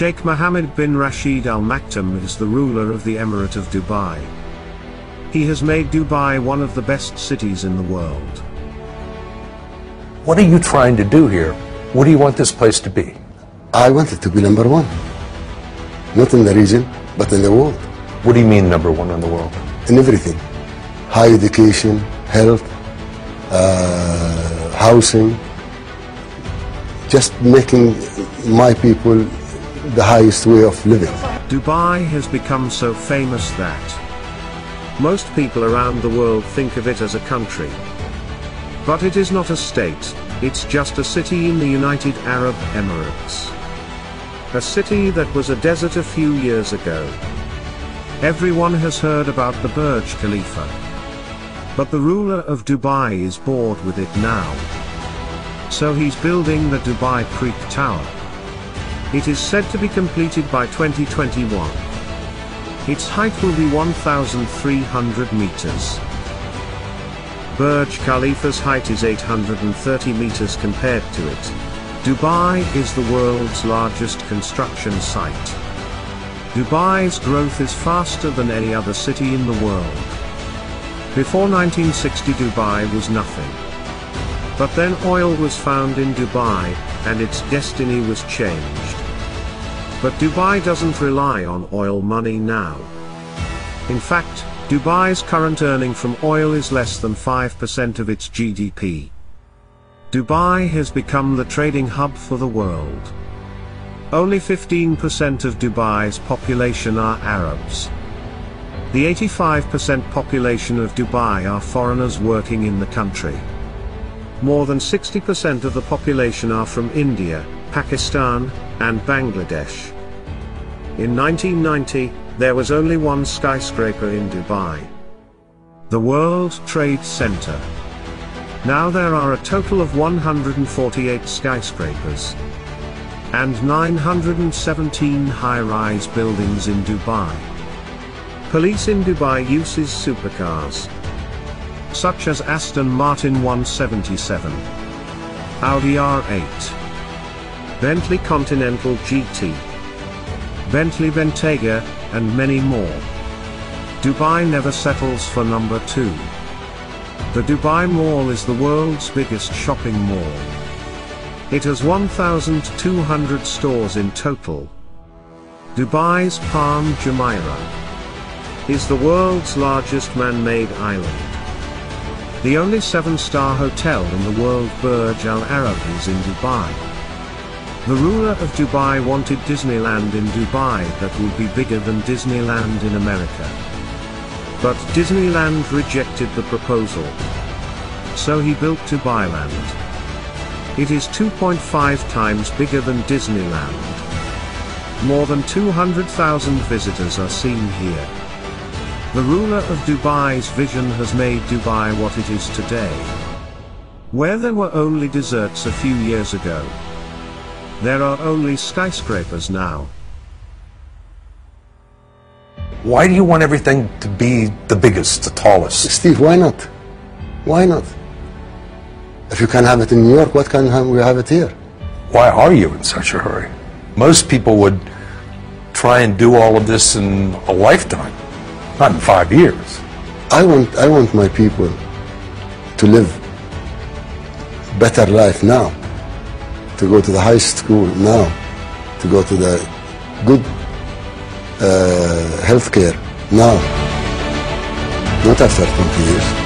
Sheikh Mohammed bin Rashid Al Maktoum is the ruler of the Emirate of Dubai. He has made Dubai one of the best cities in the world. What are you trying to do here? What do you want this place to be? I want it to be number one. Not in the region, but in the world. What do you mean number one in the world? In everything. High education, health, uh, housing. Just making my people the highest way of living. Dubai has become so famous that most people around the world think of it as a country. But it is not a state, it's just a city in the United Arab Emirates. A city that was a desert a few years ago. Everyone has heard about the Burj Khalifa. But the ruler of Dubai is bored with it now. So he's building the Dubai Creek Tower. It is said to be completed by 2021. Its height will be 1,300 meters. Burj Khalifa's height is 830 meters compared to it. Dubai is the world's largest construction site. Dubai's growth is faster than any other city in the world. Before 1960 Dubai was nothing. But then oil was found in Dubai, and its destiny was changed. But Dubai doesn't rely on oil money now. In fact, Dubai's current earning from oil is less than 5% of its GDP. Dubai has become the trading hub for the world. Only 15% of Dubai's population are Arabs. The 85% population of Dubai are foreigners working in the country. More than 60% of the population are from India, Pakistan, and Bangladesh. In 1990, there was only one skyscraper in Dubai. The World Trade Center. Now there are a total of 148 skyscrapers and 917 high-rise buildings in Dubai. Police in Dubai uses supercars such as Aston Martin 177, Audi R8, Bentley Continental GT, Bentley Bentayga, and many more. Dubai never settles for number 2. The Dubai Mall is the world's biggest shopping mall. It has 1,200 stores in total. Dubai's Palm Jumeirah is the world's largest man-made island. The only 7-star hotel in the world Burj Al Arab is in Dubai. The ruler of Dubai wanted Disneyland in Dubai that would be bigger than Disneyland in America. But Disneyland rejected the proposal. So he built Dubailand. It is 2.5 times bigger than Disneyland. More than 200,000 visitors are seen here. The ruler of Dubai's vision has made Dubai what it is today. Where there were only deserts a few years ago. There are only skyscrapers now. Why do you want everything to be the biggest, the tallest? Steve, why not? Why not? If you can have it in New York, what can we have it here? Why are you in such a hurry? Most people would try and do all of this in a lifetime, not in five years. I want, I want my people to live better life now, to go to the high school now, to go to the good uh, health care now, not after 20 years.